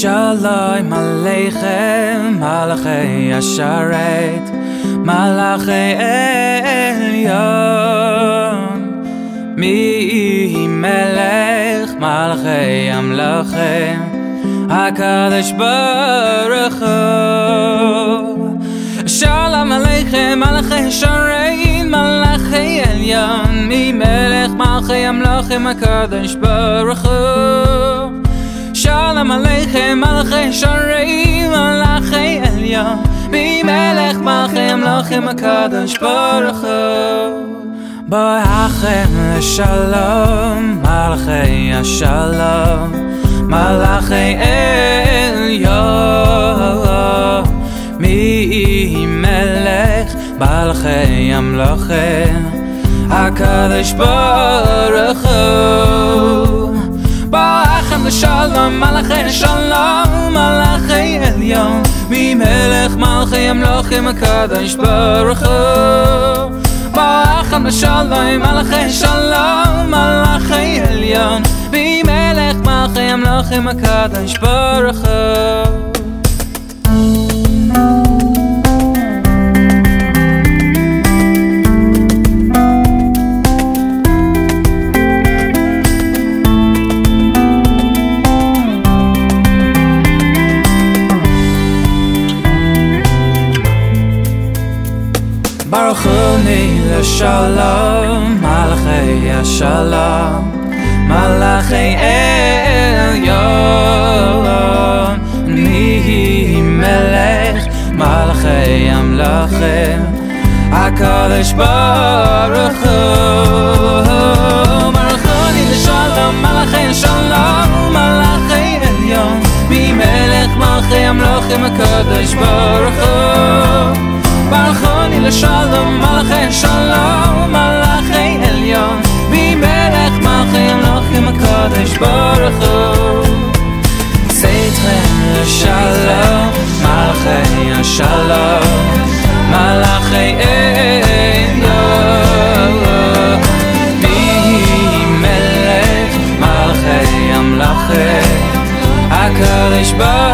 Shalom Aleichem Malachei Asharet Malachei Elyon. Mi Melech Malachei Amlachem HaKadosh Baruch Hu. Shalom Aleichem Malachei Asharet Malachei Elyon. Mi Melech Malachei Amlachem HaKadosh Baruch Hu Shalom Aleichem Malachei Shareim Malachei Elyon Mi Melech Malchei Amlochem HaKadosh Baruch Hu Boachem Shalom Malachei Shalom Malachei Elyon Mi Melech Malchei Amlochem HaKadosh Baruch Hu מלך מלכי המלכים הקדש ברוך הוא. ברוך המשלום מלכי שלום מלכי עליון. בי מלך מלכי המלכים הקדש ברוך הוא. Baruch Huni Shalom Malachei Shalom Malachei Elyon. Ni Melech Malachei Amlachem HaKadosh Baruch Hu Baruch Huni Shalom Malachei Shalom Malachei Elyon. Mi Melech Malachei Amlachem HaKadosh Baruch Hu. Baruch לשלום מלאכי שלום מלאכי עליון ממלך מלאכי מלאכים הקודש ברוך הוא צאתכם לשלום מלאכי השלום מלאכי עליון ממלך מלאכי המלאכי הקודש ברוך